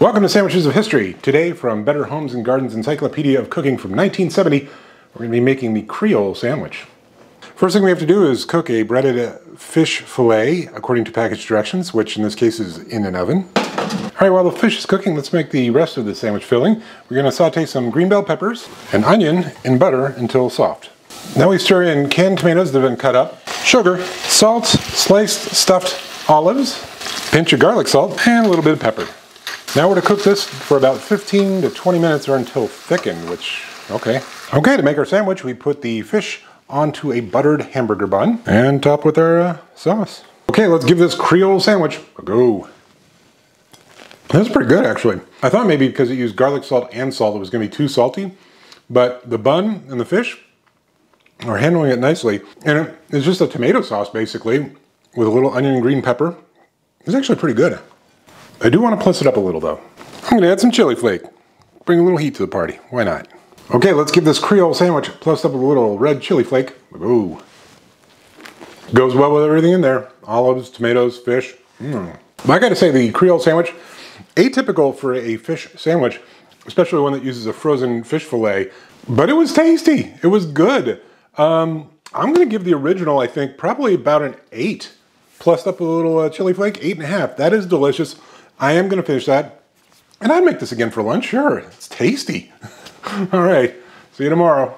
Welcome to Sandwiches of History. Today, from Better Homes and Gardens Encyclopedia of Cooking from 1970, we're going to be making the Creole sandwich. First thing we have to do is cook a breaded uh, fish fillet according to package directions, which in this case is in an oven. All right, while the fish is cooking, let's make the rest of the sandwich filling. We're going to saute some green bell peppers and onion in butter until soft. Now we stir in canned tomatoes that have been cut up, sugar, salt, sliced stuffed olives, pinch of garlic salt, and a little bit of pepper. Now we're to cook this for about 15 to 20 minutes or until thickened, which, okay. Okay, to make our sandwich, we put the fish onto a buttered hamburger bun and top with our uh, sauce. Okay, let's give this Creole sandwich a go. That's pretty good, actually. I thought maybe because it used garlic salt and salt, it was gonna be too salty, but the bun and the fish are handling it nicely. And it's just a tomato sauce, basically, with a little onion and green pepper. It's actually pretty good. I do want to plus it up a little though. I'm to add some chili flake. Bring a little heat to the party. Why not? Okay, let's give this Creole sandwich plus up a little red chili flake. Ooh. Goes well with everything in there. Olives, tomatoes, fish. Mm. I gotta say, the Creole sandwich, atypical for a fish sandwich, especially one that uses a frozen fish fillet, but it was tasty. It was good. Um, I'm gonna give the original, I think, probably about an eight. Plus up a little uh, chili flake, eight and a half. That is delicious. I am going to finish that. And I'd make this again for lunch, sure. It's tasty. All right. See you tomorrow.